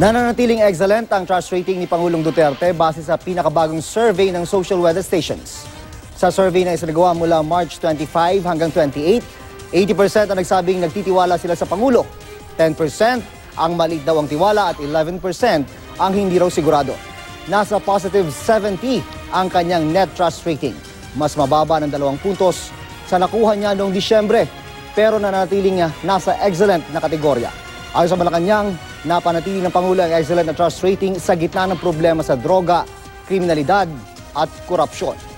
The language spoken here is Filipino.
Nananatiling excellent ang trust rating ni Pangulong Duterte base sa pinakabagong survey ng social weather stations. Sa survey na isinagawa mula March 25 hanggang 28, 80% ang nagsabing nagtitiwala sila sa Pangulo. 10% ang maliit daw ang tiwala at 11% ang hindi raw sigurado. Nasa positive 70 ang kanyang net trust rating. Mas mababa ng dalawang puntos sa nakuha niya noong Disyembre pero nananatiling nasa excellent na kategorya. Ayon sa Malacanang, napanatili ng Pangulo ang excellent na trust rating sa gitna ng problema sa droga, kriminalidad at korupsyon.